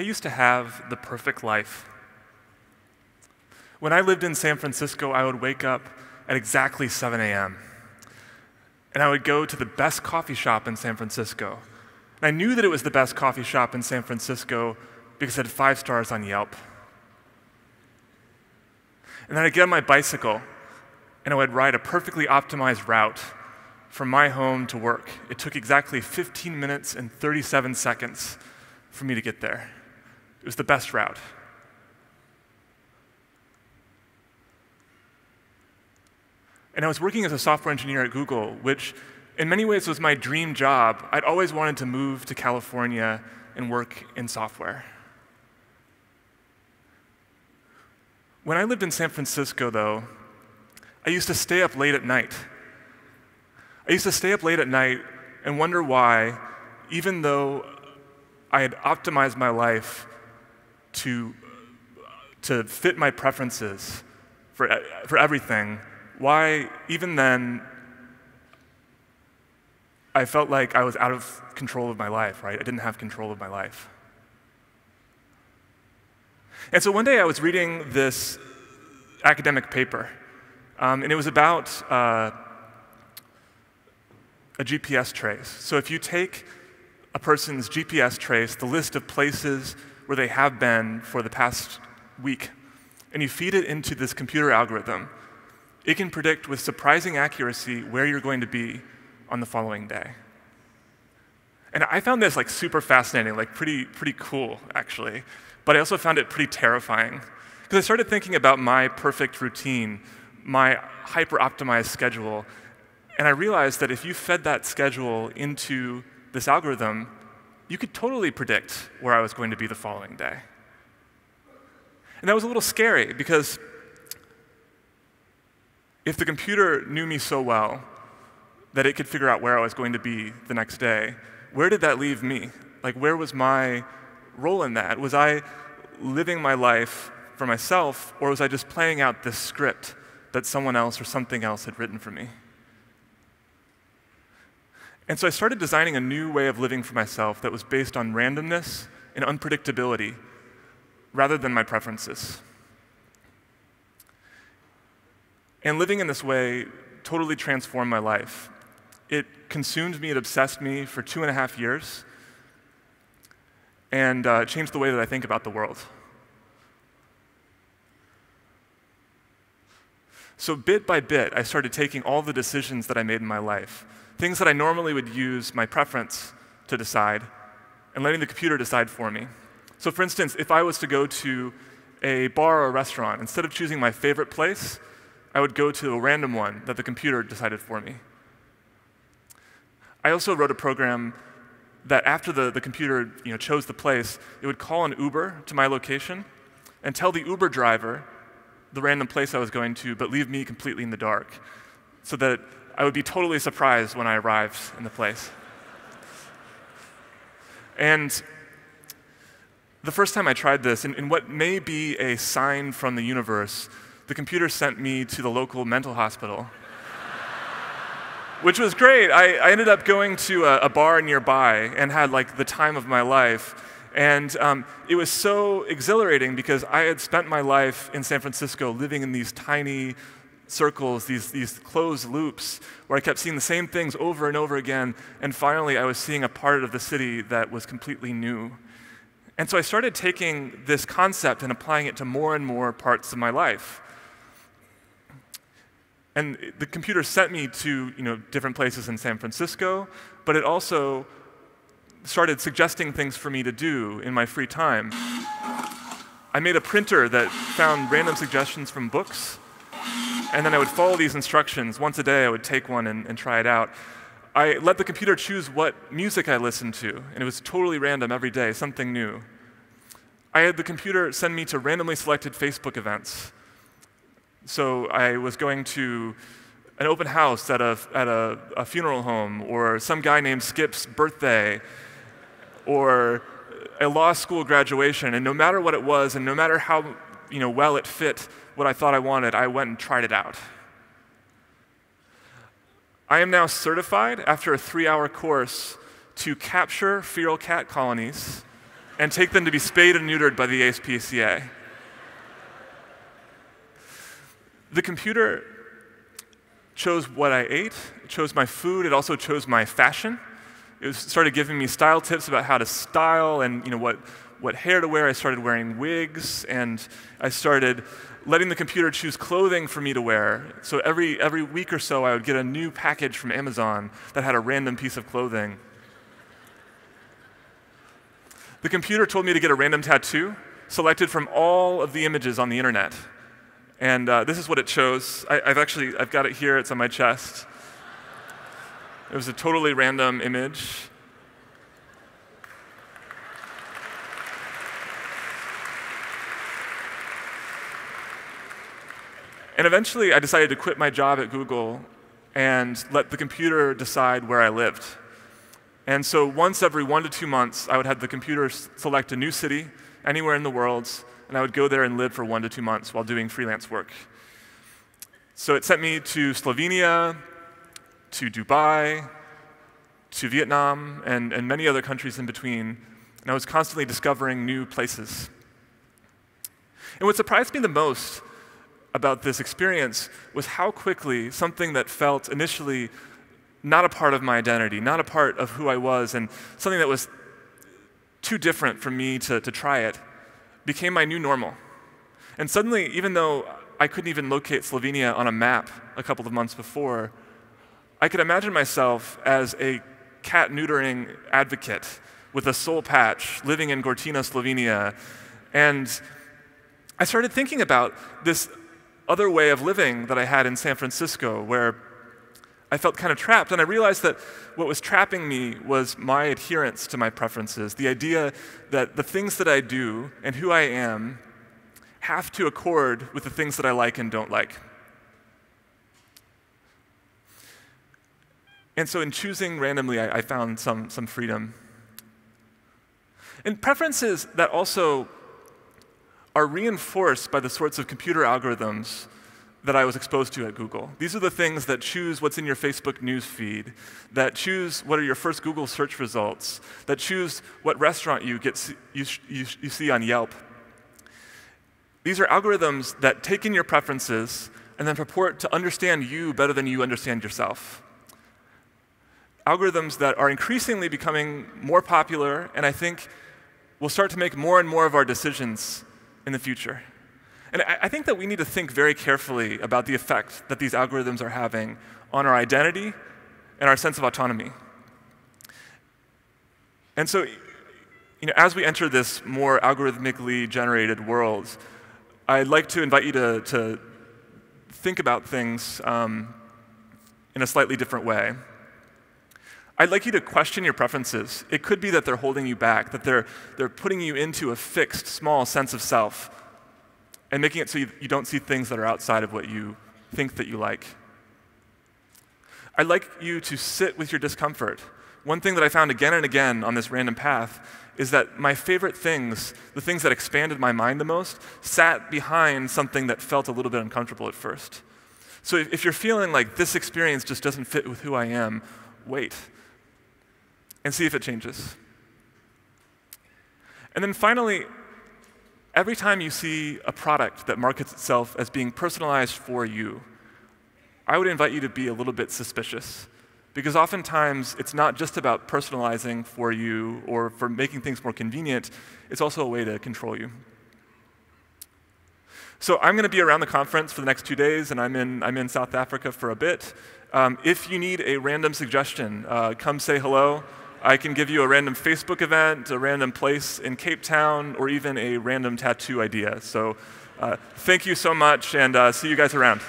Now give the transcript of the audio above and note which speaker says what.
Speaker 1: I used to have the perfect life. When I lived in San Francisco, I would wake up at exactly 7 a.m. And I would go to the best coffee shop in San Francisco. And I knew that it was the best coffee shop in San Francisco because it had five stars on Yelp. And then I'd get on my bicycle and I would ride a perfectly optimized route from my home to work. It took exactly 15 minutes and 37 seconds for me to get there. It was the best route. And I was working as a software engineer at Google, which in many ways was my dream job. I'd always wanted to move to California and work in software. When I lived in San Francisco, though, I used to stay up late at night. I used to stay up late at night and wonder why, even though I had optimized my life to, to fit my preferences for, for everything, why, even then, I felt like I was out of control of my life, right? I didn't have control of my life. And so one day I was reading this academic paper, um, and it was about uh, a GPS trace. So if you take a person's GPS trace, the list of places where they have been for the past week, and you feed it into this computer algorithm, it can predict with surprising accuracy where you're going to be on the following day. And I found this like super fascinating, like pretty, pretty cool, actually. But I also found it pretty terrifying. Because I started thinking about my perfect routine, my hyper optimized schedule, and I realized that if you fed that schedule into this algorithm, you could totally predict where I was going to be the following day. And that was a little scary because if the computer knew me so well that it could figure out where I was going to be the next day, where did that leave me? Like, where was my role in that? Was I living my life for myself, or was I just playing out this script that someone else or something else had written for me? And so I started designing a new way of living for myself that was based on randomness and unpredictability rather than my preferences. And living in this way totally transformed my life. It consumed me, it obsessed me for two and a half years, and uh, changed the way that I think about the world. So, bit by bit, I started taking all the decisions that I made in my life, things that I normally would use my preference to decide, and letting the computer decide for me. So, for instance, if I was to go to a bar or a restaurant, instead of choosing my favorite place, I would go to a random one that the computer decided for me. I also wrote a program that after the, the computer you know, chose the place, it would call an Uber to my location and tell the Uber driver the random place I was going to, but leave me completely in the dark so that I would be totally surprised when I arrived in the place. And the first time I tried this, in, in what may be a sign from the universe, the computer sent me to the local mental hospital. Which was great. I, I, ended up going to a, a, bar nearby and had like the time of my life. And um, it was so exhilarating because I had spent my life in San Francisco living in these tiny circles, these, these closed loops, where I kept seeing the same things over and over again. And finally, I was seeing a part of the city that was completely new. And so I started taking this concept and applying it to more and more parts of my life. And the computer sent me to you know, different places in San Francisco, but it also started suggesting things for me to do in my free time. I made a printer that found random suggestions from books, and then I would follow these instructions. Once a day, I would take one and, and try it out. I let the computer choose what music I listened to, and it was totally random every day, something new. I had the computer send me to randomly selected Facebook events so I was going to an open house at a, at a, a funeral home, or some guy named Skip's birthday, or a law school graduation, and no matter what it was, and no matter how you know, well it fit what I thought I wanted, I went and tried it out. I am now certified after a three hour course to capture feral cat colonies and take them to be spayed and neutered by the ASPCA. The computer chose what I ate, chose my food, it also chose my fashion. It started giving me style tips about how to style and you know, what, what hair to wear. I started wearing wigs, and I started letting the computer choose clothing for me to wear. So every, every week or so, I would get a new package from Amazon that had a random piece of clothing. The computer told me to get a random tattoo selected from all of the images on the internet. And uh, this is what it chose. I, have actually, I've got it here, it's on my chest. It was a totally random image. And eventually, I decided to quit my job at Google and let the computer decide where I lived. And so, once every one to two months, I would have the computer select a new city anywhere in the world, and I would go there and live for one to two months while doing freelance work. So, it sent me to Slovenia, to Dubai, to Vietnam, and, and many other countries in between. And I was constantly discovering new places. And what surprised me the most about this experience was how quickly something that felt initially not a part of my identity, not a part of who I was, and something that was too different for me to, to try it, became my new normal. And suddenly, even though I couldn't even locate Slovenia on a map a couple of months before, I could imagine myself as a cat neutering advocate with a soul patch living in Gortina, Slovenia. And I started thinking about this other way of living that I had in San Francisco where I felt kind of trapped. And I realized that what was trapping me was my adherence to my preferences, the idea that the things that I do and who I am have to accord with the things that I like and don't like. And so, in choosing randomly, I, I found some, some freedom. And preferences that also are reinforced by the sorts of computer algorithms that I was exposed to at Google. These are the things that choose what's in your Facebook news feed, that choose what are your first Google search results, that choose what restaurant you, get, you, you, you see on Yelp. These are algorithms that take in your preferences and then purport to understand you better than you understand yourself algorithms that are increasingly becoming more popular and I think will start to make more and more of our decisions in the future. And I, I think that we need to think very carefully about the effect that these algorithms are having on our identity and our sense of autonomy. And so, you know, as we enter this more algorithmically generated world, I'd like to invite you to, to think about things um, in a slightly different way. I'd like you to question your preferences. It could be that they're holding you back, that they're, they're putting you into a fixed, small sense of self and making it so you, you don't see things that are outside of what you think that you like. I'd like you to sit with your discomfort. One thing that I found again and again on this random path is that my favorite things, the things that expanded my mind the most, sat behind something that felt a little bit uncomfortable at first. So if, if you're feeling like this experience just doesn't fit with who I am, wait and see if it changes. And then finally, every time you see a product that markets itself as being personalized for you, I would invite you to be a little bit suspicious. Because oftentimes, it's not just about personalizing for you or for making things more convenient, it's also a way to control you. So I'm going to be around the conference for the next two days, and I'm in, I'm in South Africa for a bit. Um, if you need a random suggestion, uh, come say hello. I can give you a random Facebook event, a random place in Cape Town, or even a random tattoo idea. So uh, thank you so much, and uh, see you guys around.